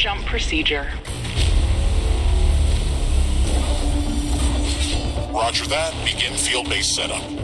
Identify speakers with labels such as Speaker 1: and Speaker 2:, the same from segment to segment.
Speaker 1: jump procedure.
Speaker 2: Roger that. Begin field base setup.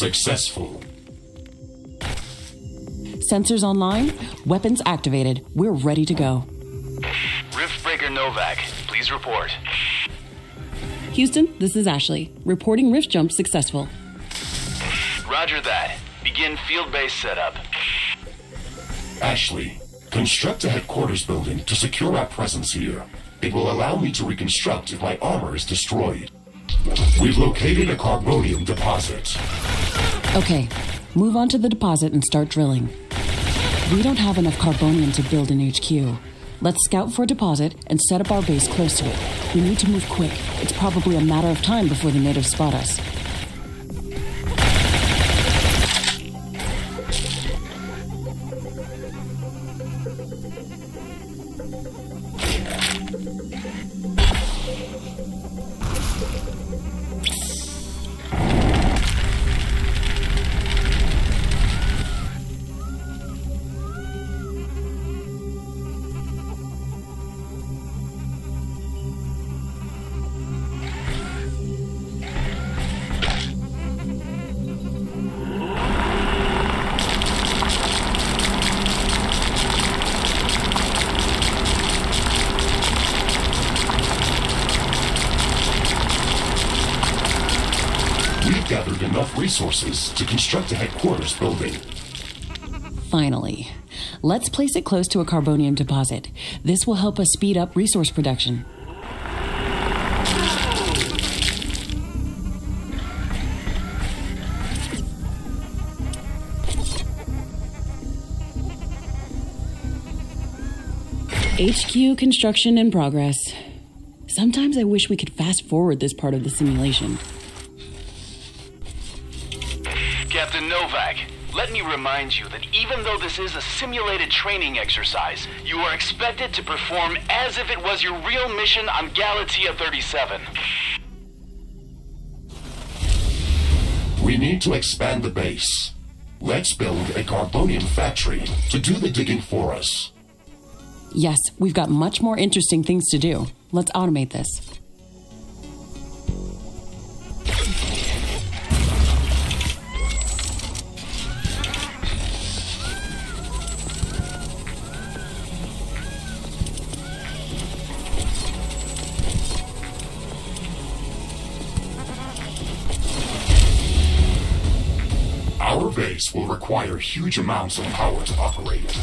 Speaker 2: Successful.
Speaker 3: Sensors online, weapons activated. We're ready to go.
Speaker 4: Riftbreaker Nowak, please report.
Speaker 3: Houston, this is Ashley. Reporting rift jump successful.
Speaker 4: Roger that. Begin field base setup.
Speaker 2: Ashley, construct a headquarters building to secure our presence here. It will allow me to reconstruct if my armor is destroyed. We've located a carbonium deposit.
Speaker 3: Okay, move on to the deposit and start drilling. We don't have enough carbonium to build an HQ. Let's scout for a deposit and set up our base close to it. We need to move quick. It's probably a matter of time before the natives spot us. Let's place it close to a carbonium deposit. This will help us speed up resource production. HQ construction in progress. Sometimes I wish we could fast forward this part of the simulation.
Speaker 4: Me remind you that even though this is a simulated training exercise, you are expected to perform as if it was your real mission on Galatea 37.
Speaker 2: We need to expand the base. Let's build a carbonium factory to do the digging for us.
Speaker 3: Yes, we've got much more interesting things to do. Let's automate this.
Speaker 2: Will require huge amounts of power to operate.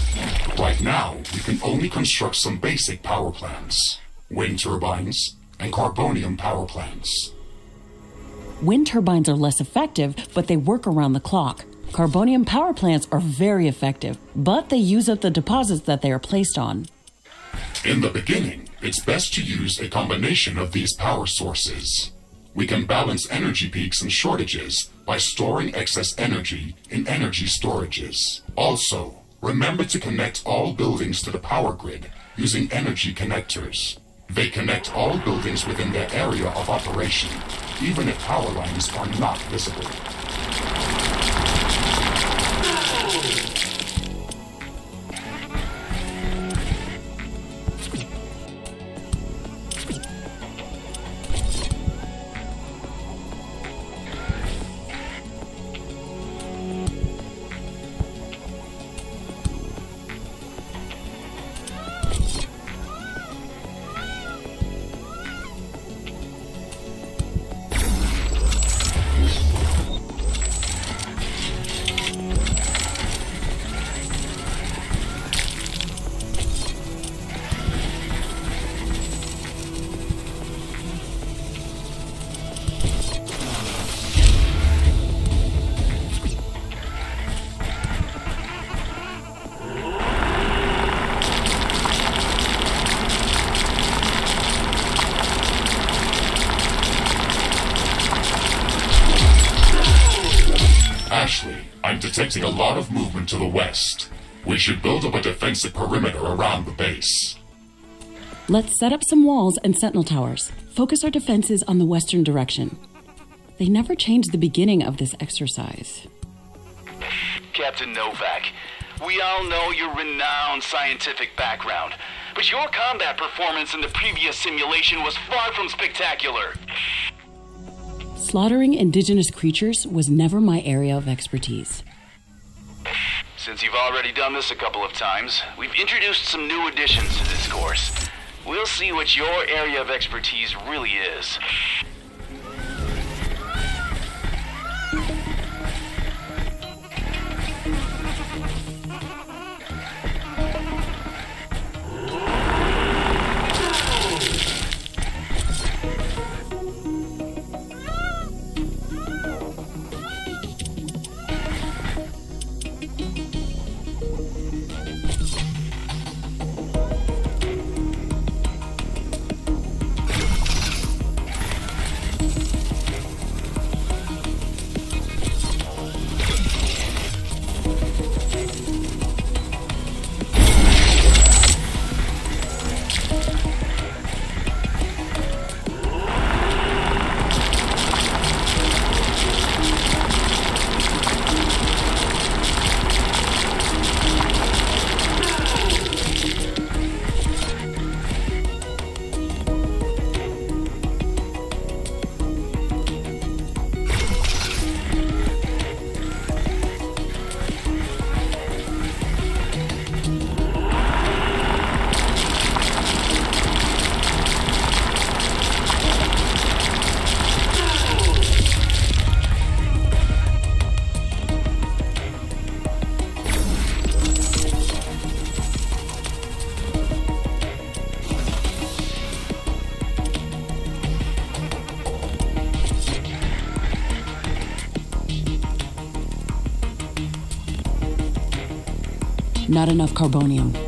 Speaker 2: Right now, we can only construct some basic power plants wind turbines and carbonium power plants.
Speaker 3: Wind turbines are less effective, but they work around the clock. Carbonium power plants are very effective, but they use up the deposits that they are placed on.
Speaker 2: In the beginning, it's best to use a combination of these power sources. We can balance energy peaks and shortages by storing excess energy in energy storages. Also, remember to connect all buildings to the power grid using energy connectors. They connect all buildings within their area of operation, even if power lines are not visible. Ashley, I'm detecting a lot of movement to the west. We should build up a defensive perimeter around the base.
Speaker 3: Let's set up some walls and sentinel towers. Focus our defenses on the western direction. They never changed the beginning of this exercise.
Speaker 4: Captain Nowak, we all know your renowned scientific background, but your combat performance in the previous simulation was far from spectacular.
Speaker 3: Slaughtering indigenous creatures was never my area of expertise.
Speaker 4: Since you've already done this a couple of times, we've introduced some new additions to this course. We'll see what your area of expertise really is.
Speaker 3: Not enough carbonium.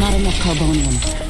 Speaker 3: Not enough carbonium.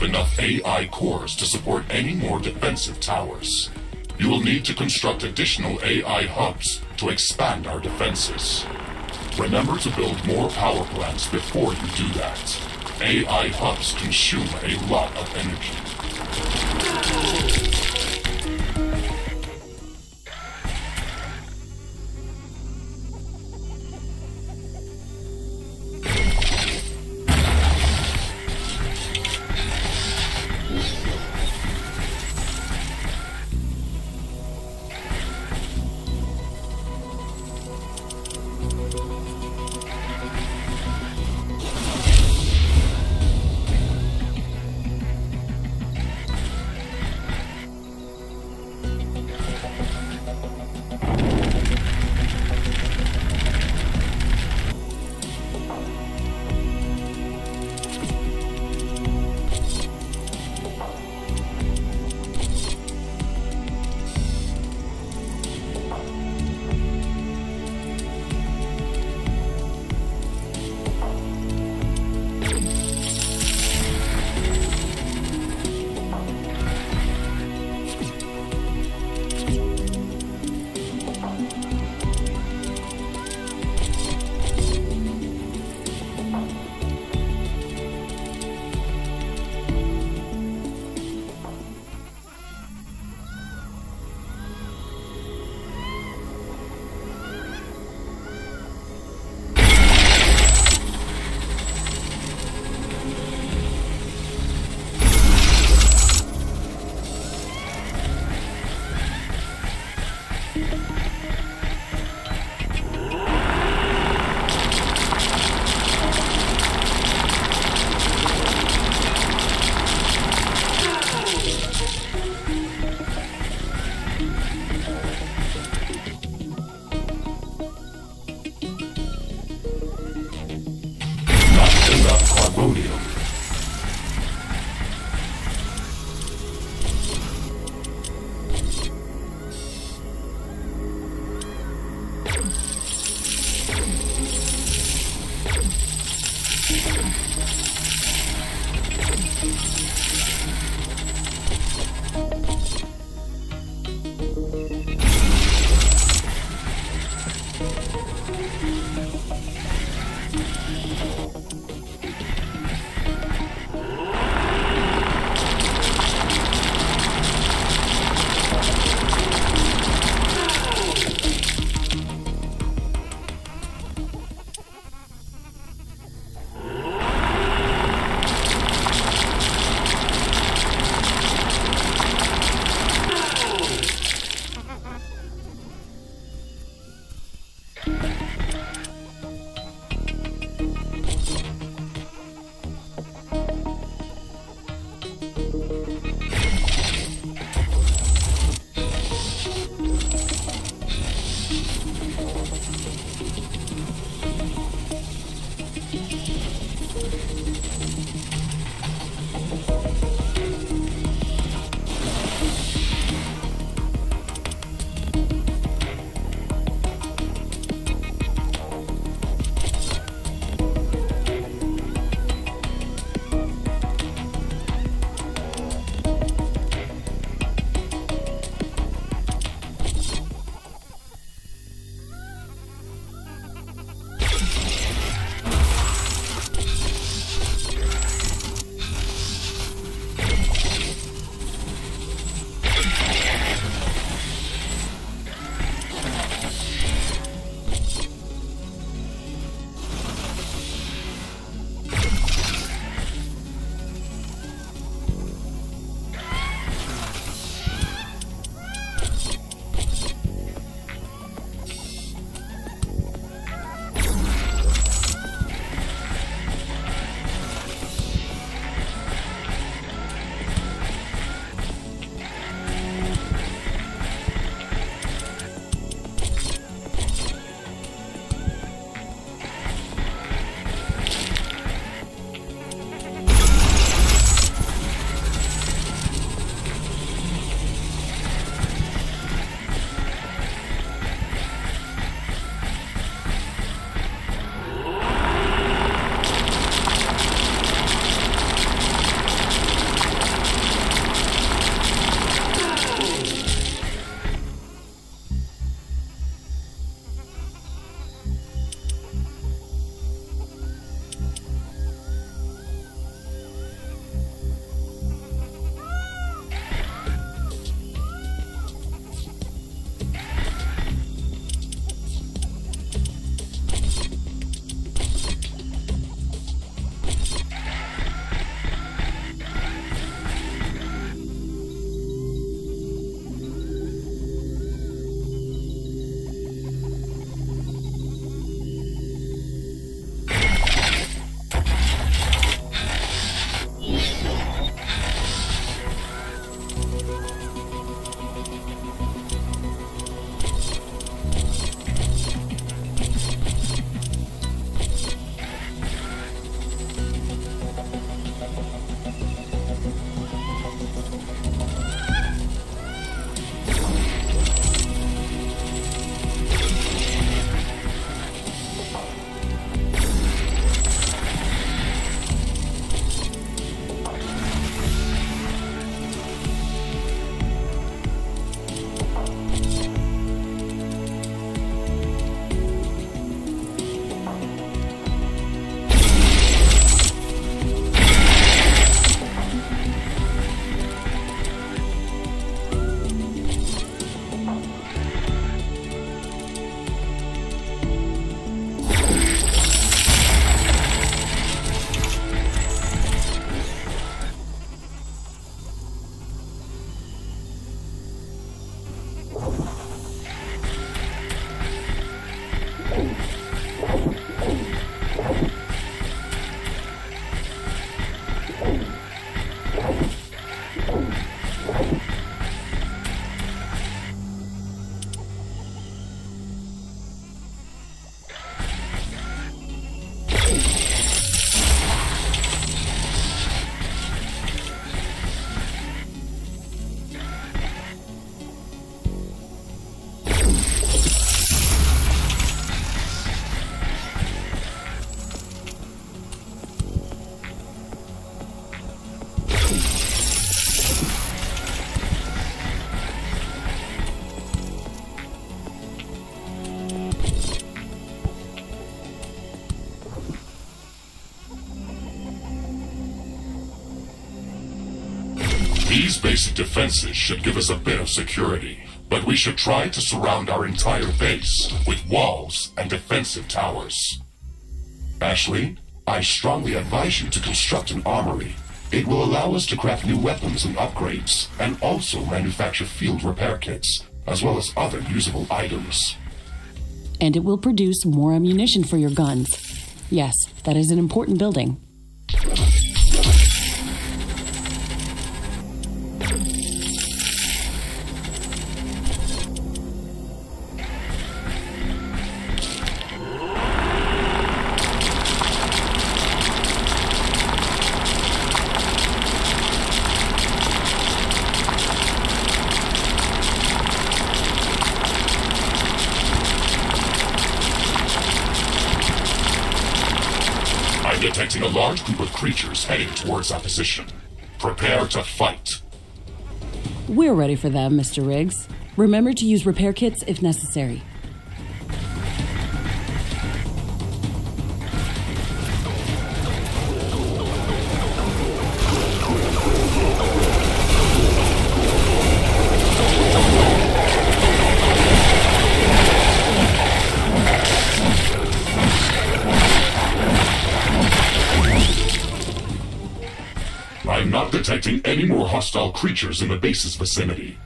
Speaker 2: Have enough AI cores to support any more defensive towers. You will need to construct additional AI hubs to expand our defenses. Remember to build more power plants before you do that. AI hubs consume a lot of energy. These basic defenses should give us a bit of security, but we should try to surround our entire base with walls and defensive towers. Ashley, I strongly advise you to construct an armory. It will allow us to craft new weapons and upgrades, and also manufacture field repair kits, as well as other usable items.
Speaker 3: And it will produce more ammunition for your guns. Yes, that is an important building.
Speaker 2: Creatures heading towards our position. Prepare to fight.
Speaker 3: We're ready for them, Mr. Riggs. Remember to use repair kits if necessary.
Speaker 2: Detecting any more hostile creatures in the base's vicinity.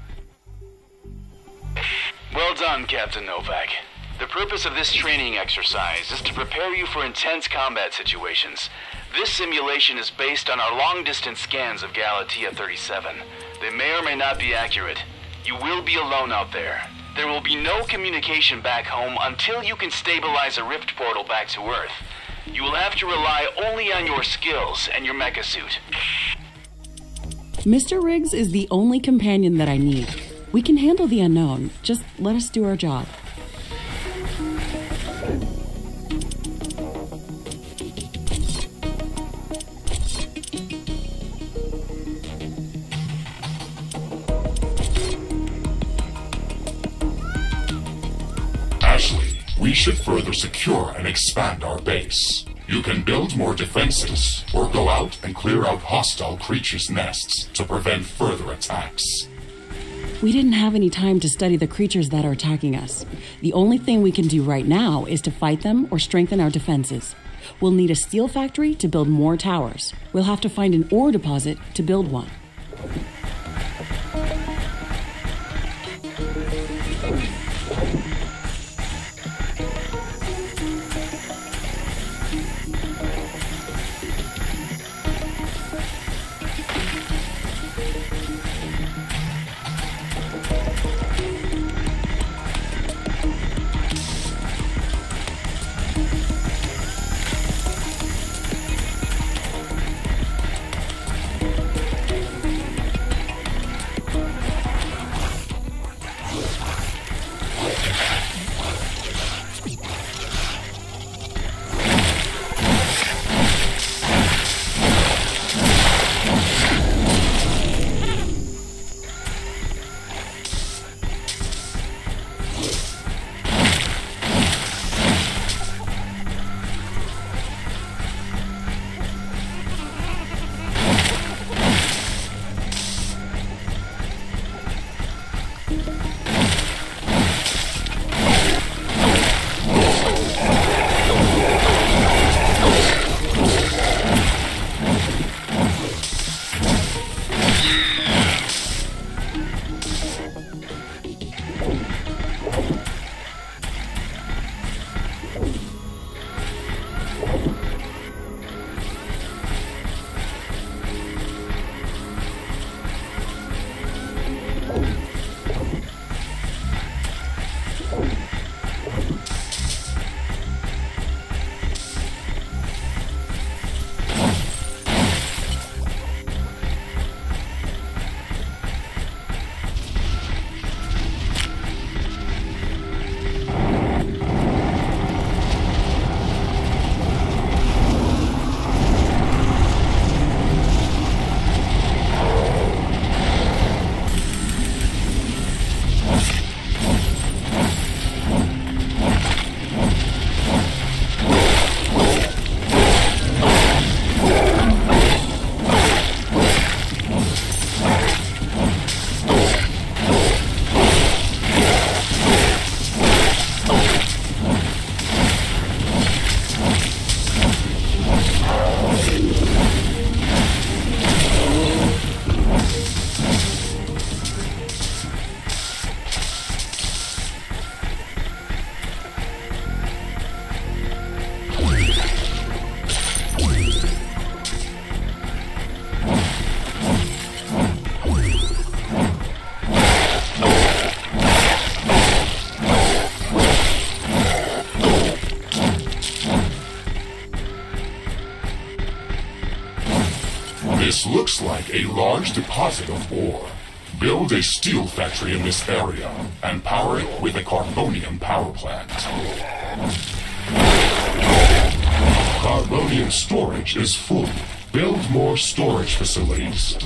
Speaker 4: Well done, Captain Nowak. The purpose of this training exercise is to prepare you for intense combat situations. This simulation is based on our long distance scans of Galatea 37. They may or may not be accurate. You will be alone out there. There will be no communication back home until you can stabilize a rift portal back to Earth. You will have to rely only on your skills and your mecha suit.
Speaker 3: Mr. Riggs is the only companion that I need. We can handle the unknown. Just let us do our job.
Speaker 2: Ashley, we should further secure and expand our base. You can build more defenses, or go out and clear out hostile creatures' nests to prevent further attacks.
Speaker 3: We didn't have any time to study the creatures that are attacking us. The only thing we can do right now is to fight them or strengthen our defenses. We'll need a steel factory to build more towers. We'll have to find an ore deposit to build one.
Speaker 2: A large deposit of ore. Build a steel factory in this area and power it with a carbonium power plant. Carbonium storage is full. Build more storage facilities.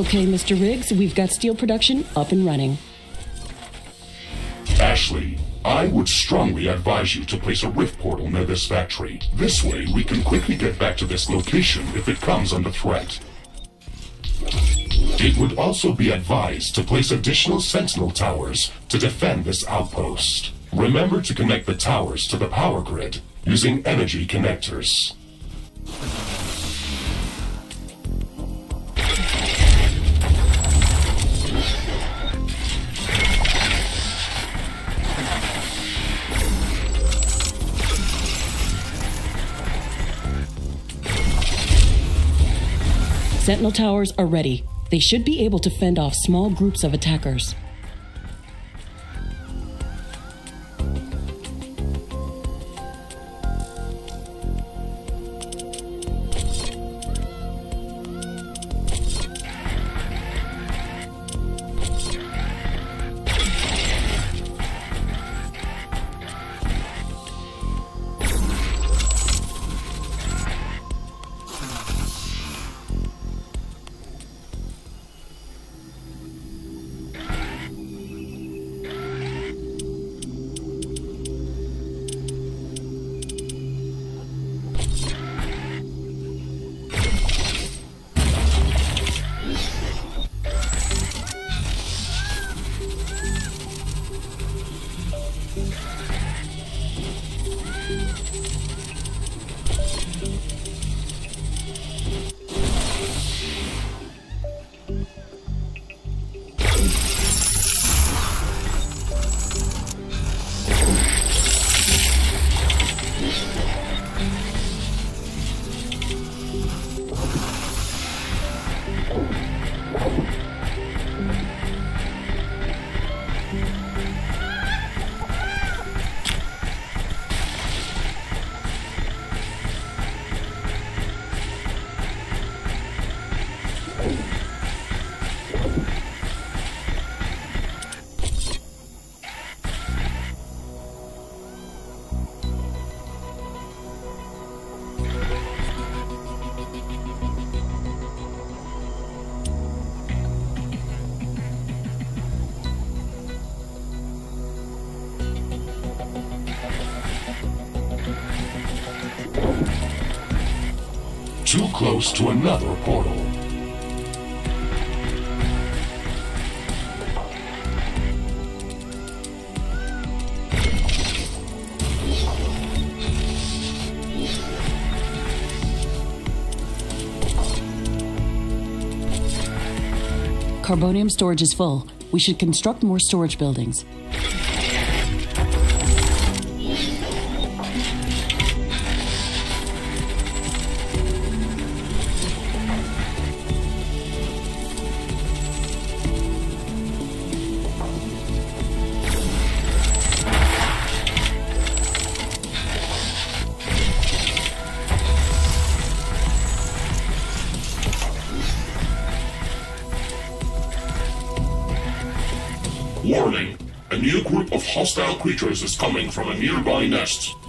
Speaker 3: Okay, Mr. Riggs, we've got steel production up and running.
Speaker 2: Ashley, I would strongly advise you to place a rift portal near this factory. This way, we can quickly get back to this location if it comes under threat. It would also be advised to place additional sentinel towers to defend this outpost. Remember to connect the towers to the power grid using energy connectors.
Speaker 3: Sentinel towers are ready. They should be able to fend off small groups of attackers.
Speaker 2: too close to another portal.
Speaker 3: Carbonium storage is full. We should construct more storage buildings.
Speaker 2: Hostile creatures is coming from a nearby nest.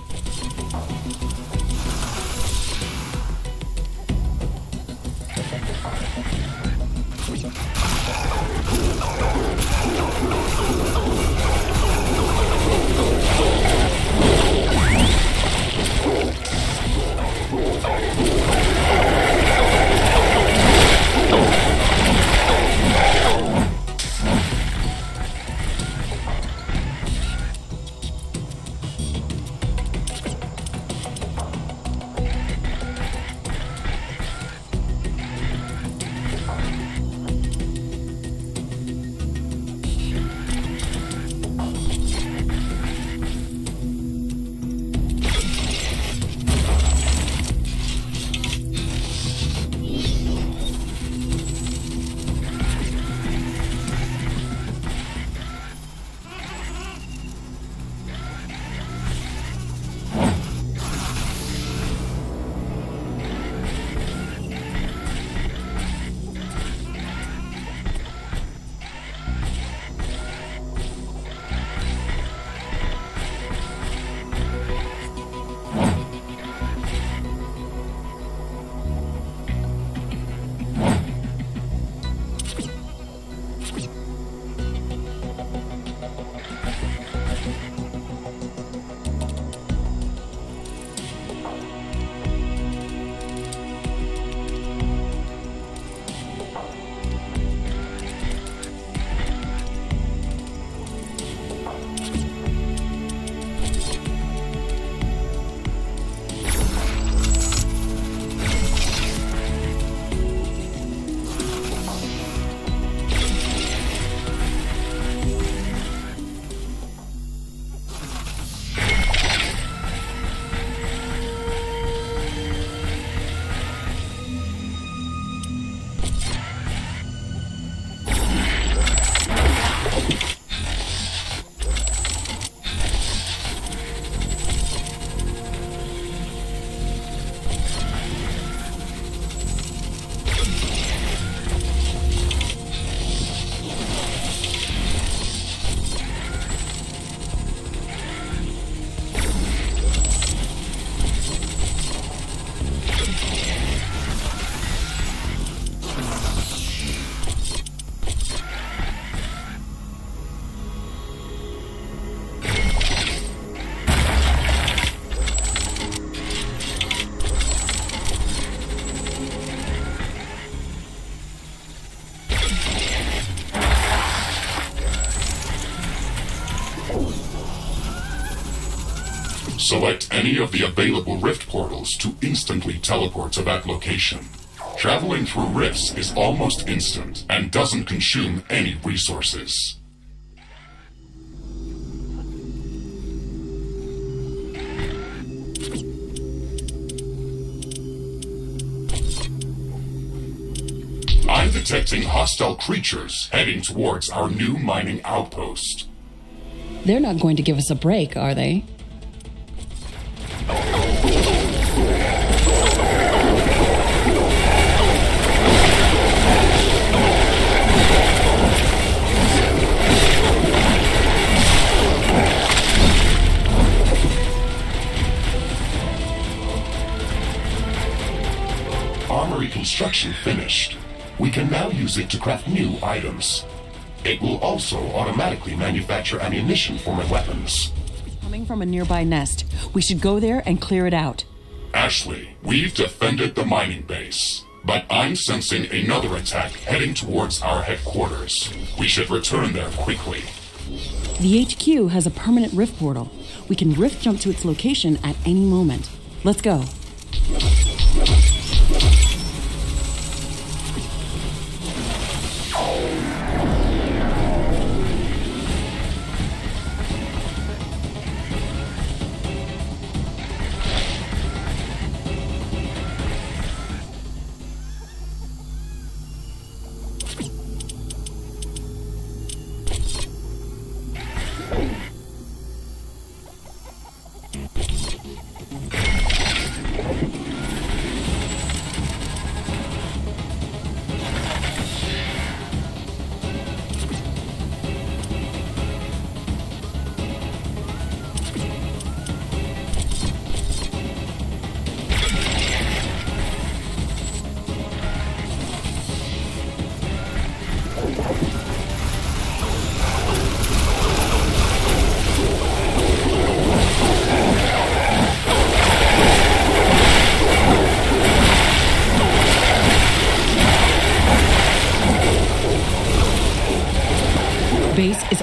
Speaker 2: Select any of the available rift portals to instantly teleport to that location. Traveling through rifts is almost instant and doesn't consume any resources. I'm detecting hostile creatures heading towards our new mining outpost.
Speaker 3: They're not going to give us a break, are they?
Speaker 2: Construction finished. We can now use it to craft new items. It will also automatically manufacture ammunition for my weapons.
Speaker 3: Coming from a nearby nest. We should go there and clear it out.
Speaker 2: Ashley, we've defended the mining base, but I'm sensing another attack heading towards our headquarters. We should return there quickly.
Speaker 3: The HQ has a permanent rift portal. We can rift jump to its location at any moment. Let's go.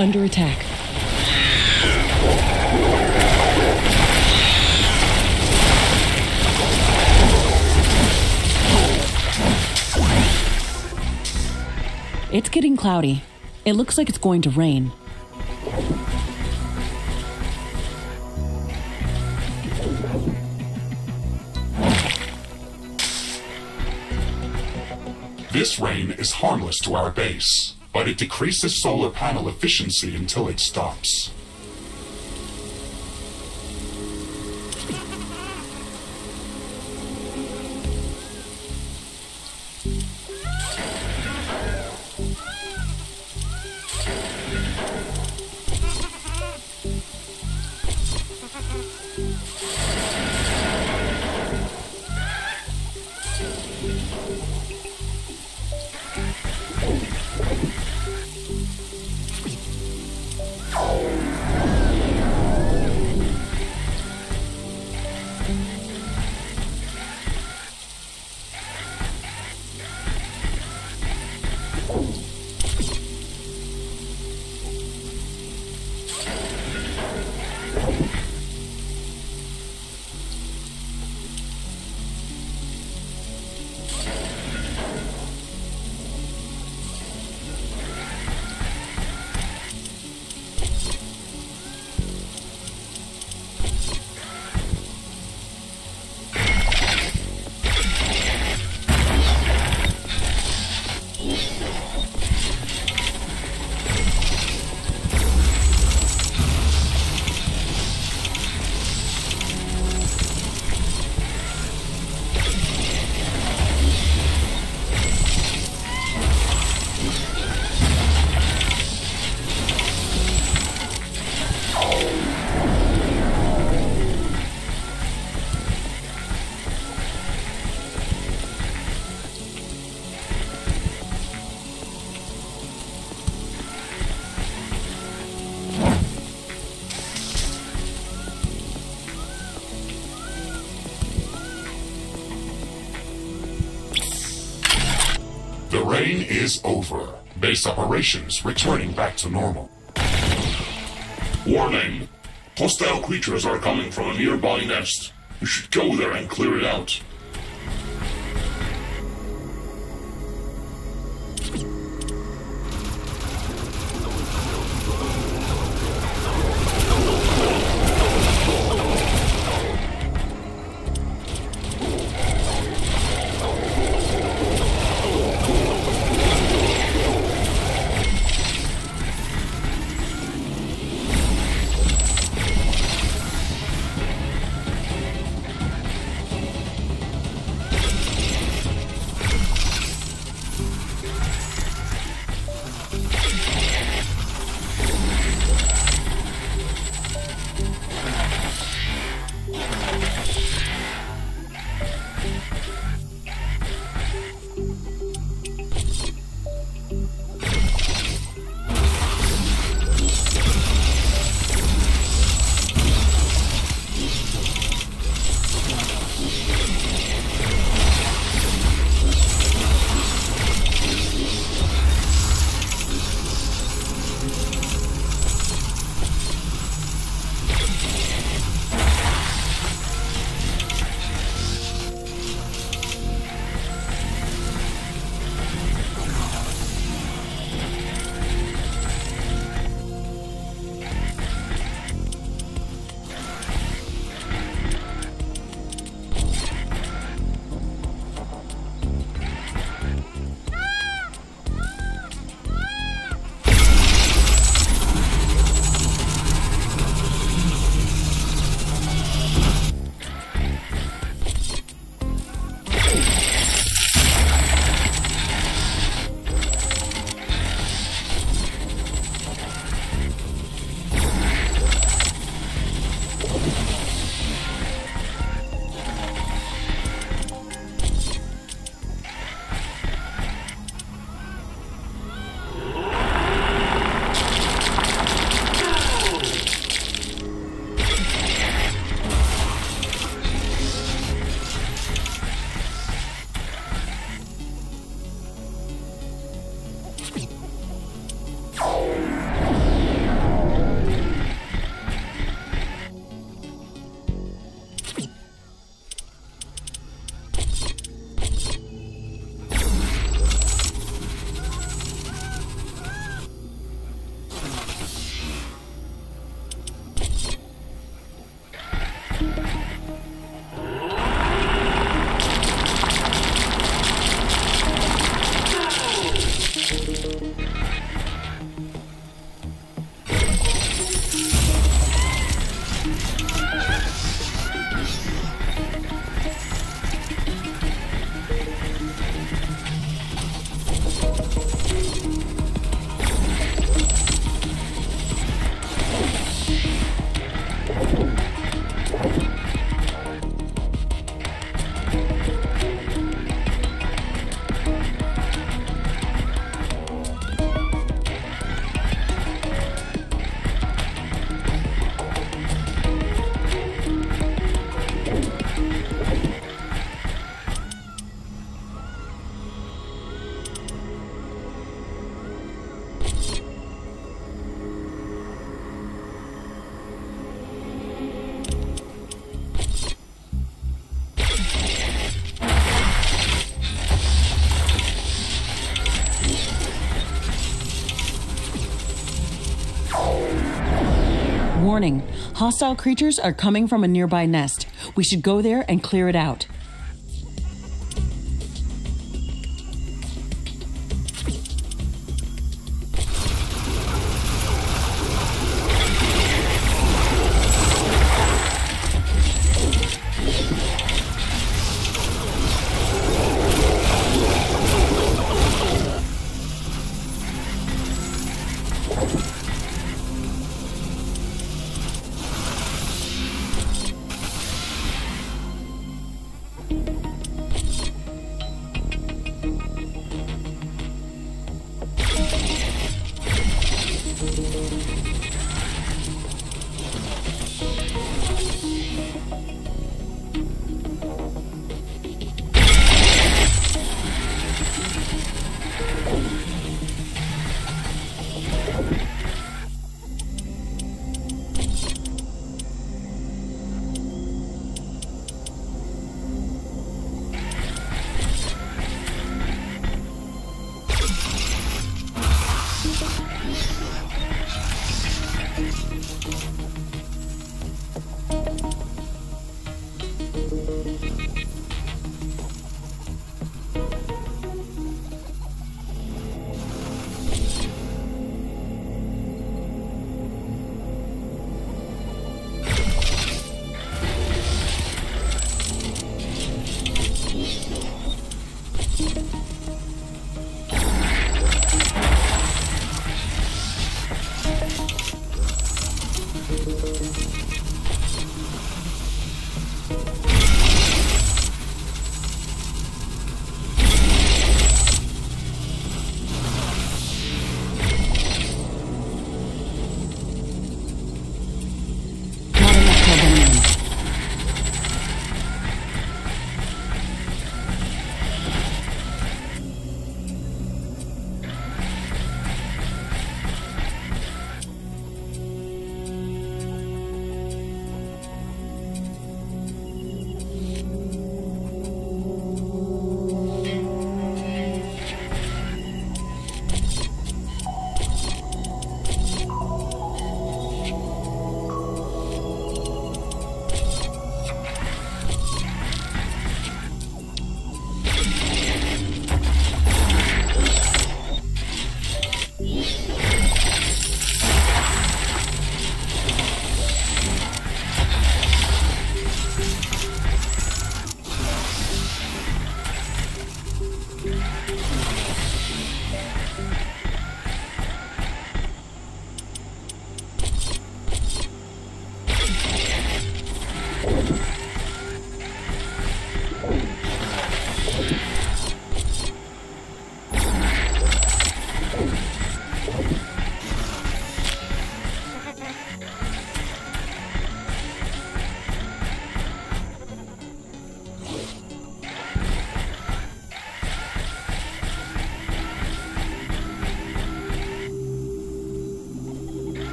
Speaker 3: Under attack. It's getting cloudy. It looks like it's going to rain.
Speaker 2: This rain is harmless to our base, but it decreases solar panel efficiency until it stops. Is over. Base operations returning back to normal.
Speaker 5: Warning! Hostile creatures are coming from a nearby nest. You should go there and clear it out.
Speaker 3: Hostile creatures are coming from a nearby nest. We should go there and clear it out.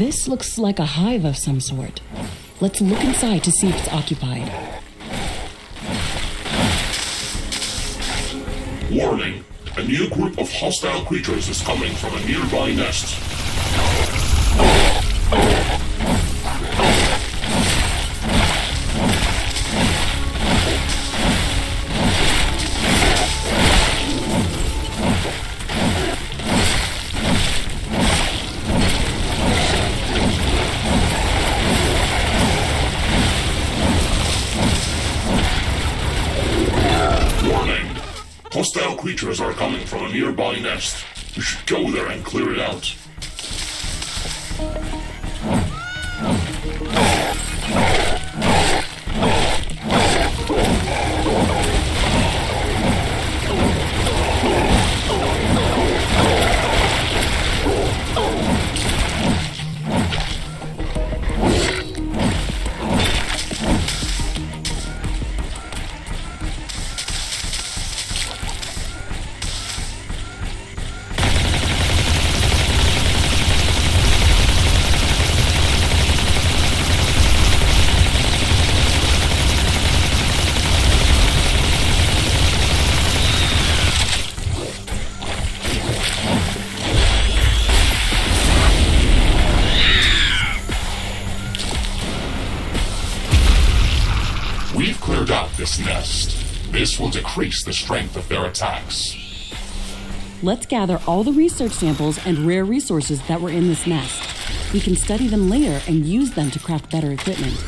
Speaker 3: This looks like a hive of some sort. Let's look inside to see if it's occupied.
Speaker 2: Warning! A new group of hostile creatures is coming from a nearby nest. This nest. This will decrease the strength of their attacks.
Speaker 3: Let's gather all the research samples and rare resources that were in this nest. We can study them later and use them to craft better equipment.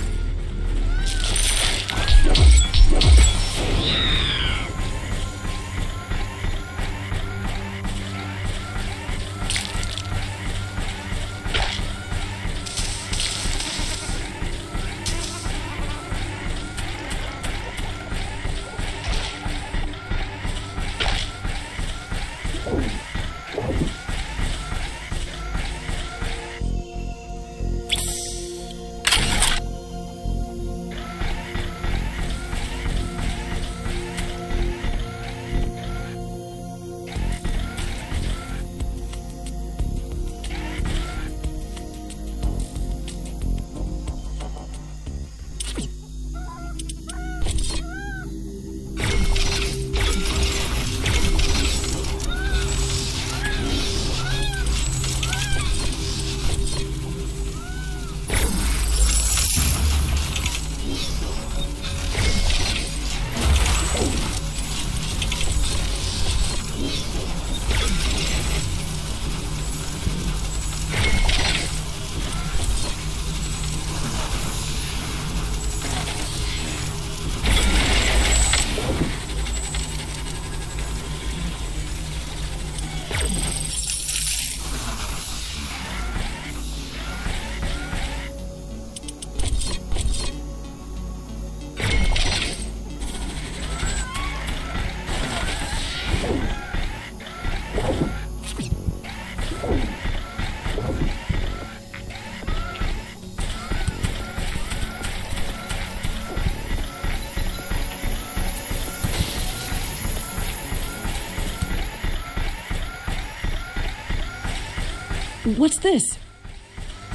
Speaker 3: What's this?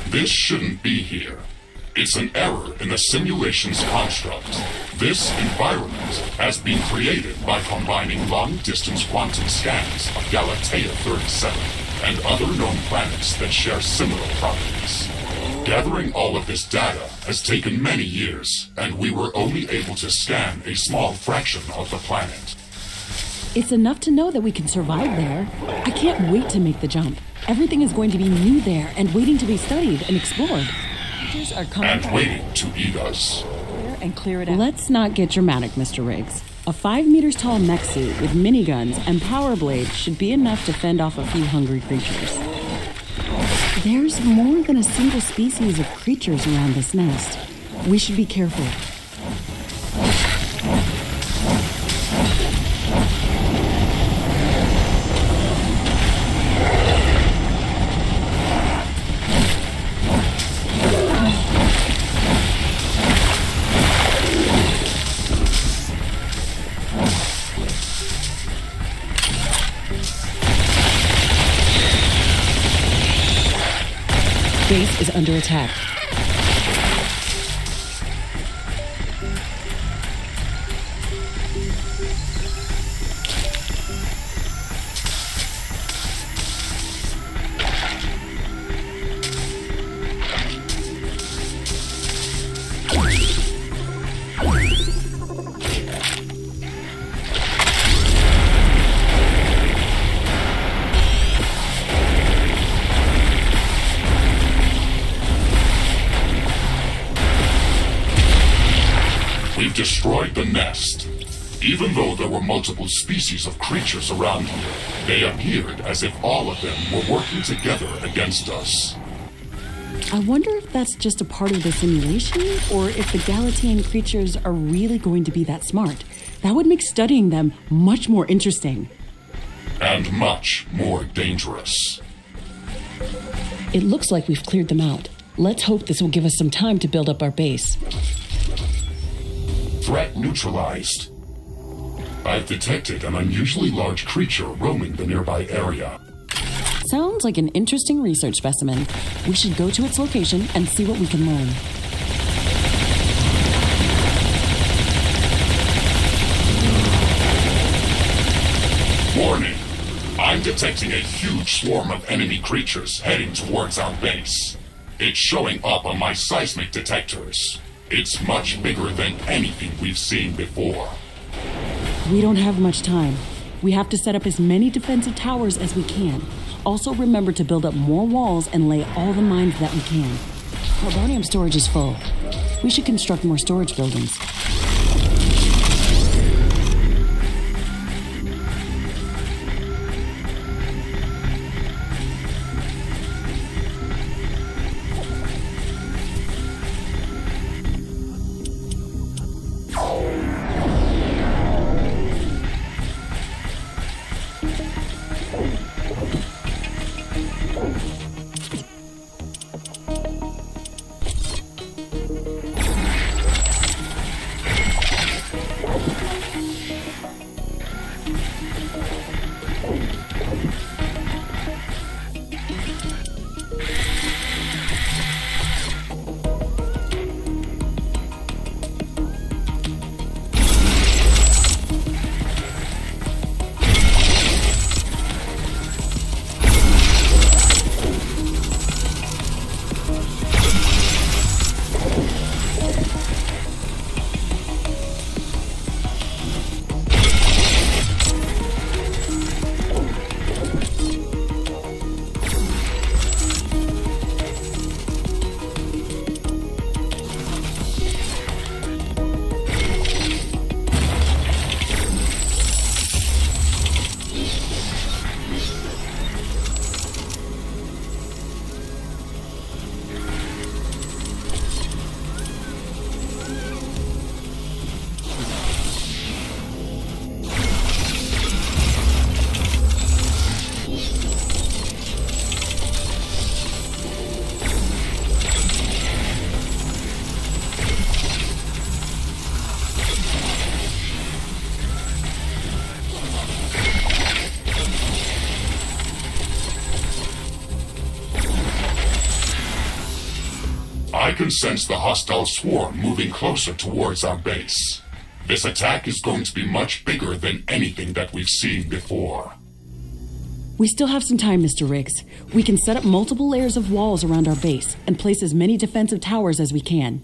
Speaker 2: This shouldn't be here. It's an error in the simulation's construct. This environment has been created by combining long-distance quantum scans of Galatea 37 and other known planets that share similar properties. Gathering all of this data has taken many years, and we were only able to scan a small fraction of the planet.
Speaker 3: It's enough to know that we can survive there. I can't wait to make the jump. Everything is going to be new there and waiting to be studied and explored. Are coming
Speaker 2: And waiting to eat us.
Speaker 3: and clear it out. Let's not get dramatic, Mr. Riggs. A five meters tall mech suit with miniguns and power blades should be enough to fend off a few hungry creatures. There's more than a single species of creatures around this nest. We should be careful. Under attack.
Speaker 2: Destroyed the nest. Even though there were multiple species of creatures around here, they appeared as if all of them were working together against us.
Speaker 3: I wonder if that's just a part of the simulation, or if the Galatian creatures are really going to be that smart. That would make studying them much more interesting.
Speaker 2: And much more dangerous.
Speaker 3: It looks like we've cleared them out. Let's hope this will give us some time to build up our base.
Speaker 2: Threat neutralized. I've detected an unusually large creature roaming the nearby area.
Speaker 3: Sounds like an interesting research specimen. We should go to its location and see what we can learn.
Speaker 2: Warning! I'm detecting a huge swarm of enemy creatures heading towards our base. It's showing up on my seismic detectors. It's much bigger than anything we've seen before.
Speaker 3: We don't have much time. We have to set up as many defensive towers as we can. Also, remember to build up more walls and lay all the mines that we can. Carbonium storage is full. We should construct more storage buildings.
Speaker 2: Can sense the hostile swarm moving closer towards our base. This attack is going to be much bigger than anything that we've seen before.
Speaker 3: We still have some time, Mr. Riggs. We can set up multiple layers of walls around our base and place as many defensive towers as we can.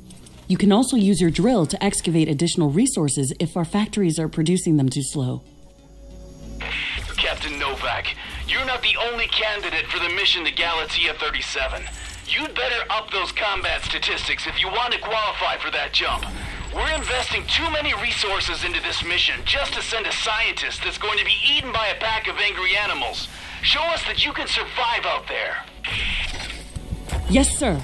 Speaker 3: You can also use your drill to excavate additional resources if our factories are producing them too slow.
Speaker 4: Captain Nowak, you're not the only candidate for the mission to Galatea 37. You'd better up those combat statistics if you want to qualify for that jump. We're investing too many resources into this mission just to send a scientist that's going to be eaten by a pack of angry animals. Show us that you can survive out there.
Speaker 3: Yes, sir.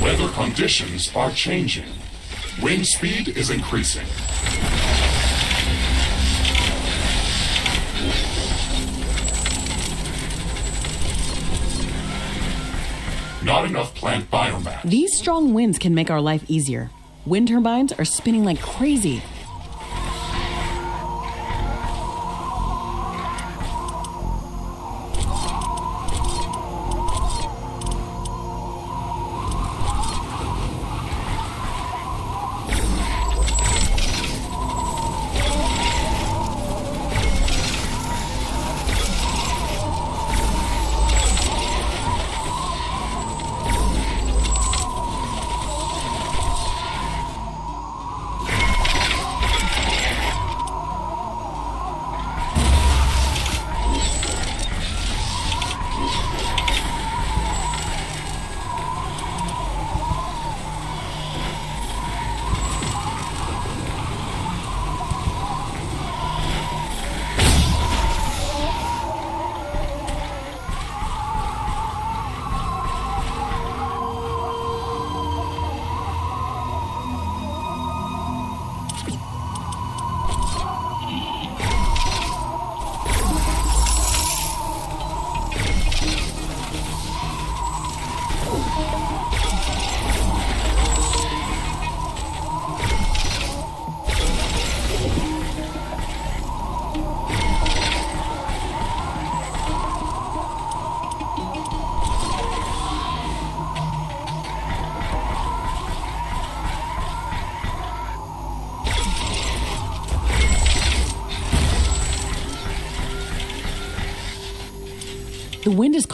Speaker 2: Weather conditions are changing. Wind speed is increasing. Not enough plant biomass.
Speaker 3: These strong winds can make our life easier. Wind turbines are spinning like crazy.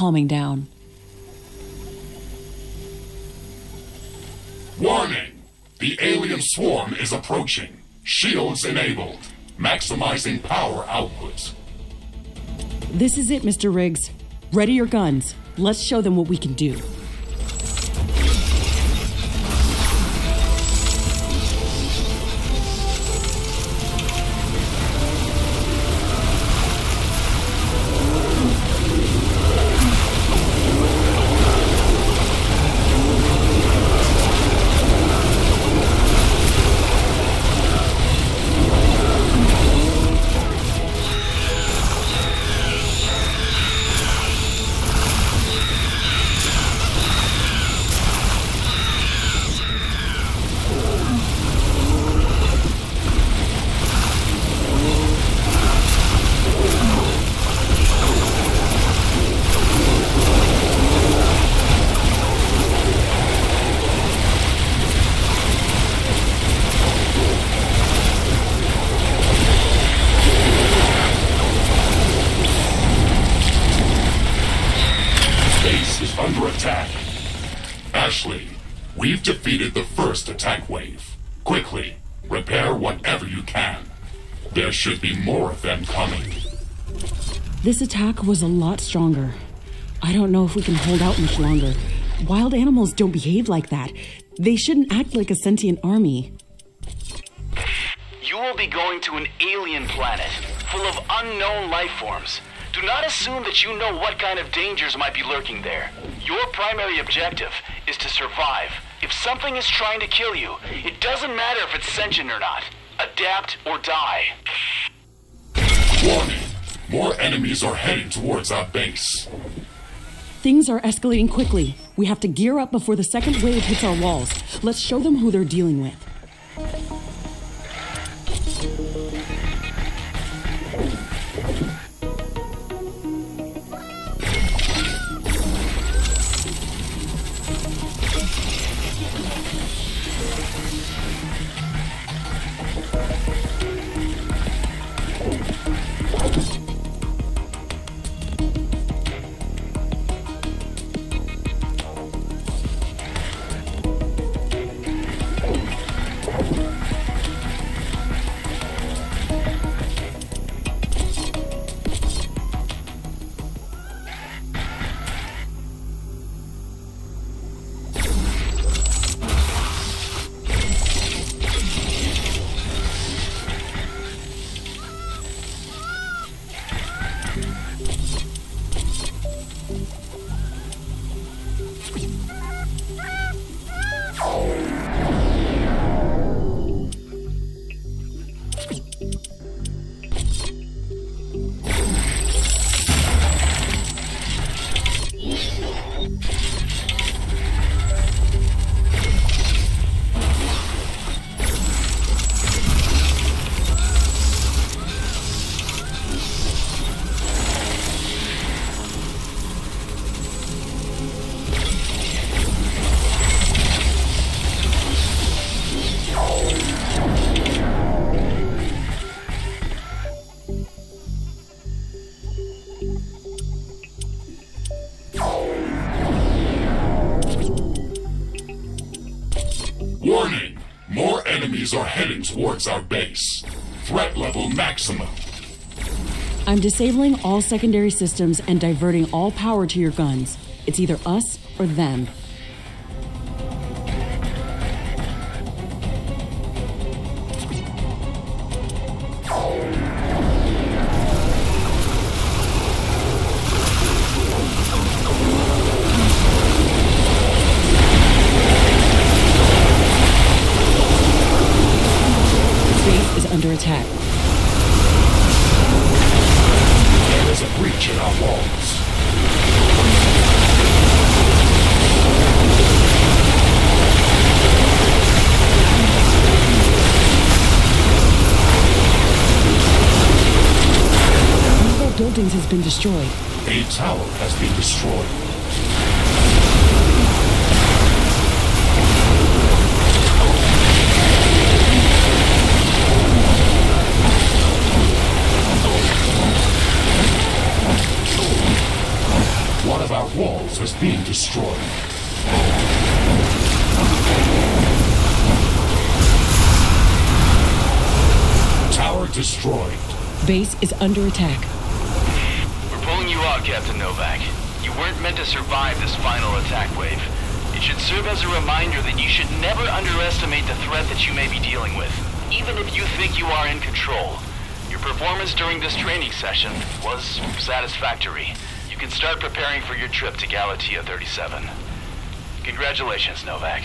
Speaker 3: calming down. Warning! The alien
Speaker 2: swarm is approaching. Shields enabled. Maximizing power output.
Speaker 3: This is it, Mr. Riggs. Ready your guns. Let's show them what we can do. This attack was a lot stronger. I don't know if we can hold out much longer. Wild animals don't behave like that. They shouldn't act like a sentient army.
Speaker 4: You will be going to an alien planet full of unknown life forms. Do not assume that you know what kind of dangers might be lurking there. Your primary objective is to survive. If something is trying to kill you, it doesn't matter if it's sentient or not. Adapt or die.
Speaker 2: Warning! More enemies are heading towards our base.
Speaker 3: Things are escalating quickly. We have to gear up before the second wave hits our walls. Let's show them who they're dealing with.
Speaker 2: Towards our base. Threat level maximum.
Speaker 3: I'm disabling all secondary systems and diverting all power to your guns. It's either us or them. Base is under attack.
Speaker 4: We're pulling you out, Captain Nowak. You weren't meant to survive this final attack wave. It should serve as a reminder that you should never underestimate the threat that you may be dealing with, even if you think you are in control. Your performance during this training session was satisfactory. You can start preparing for your trip to Galatea 37. Congratulations, Nowak.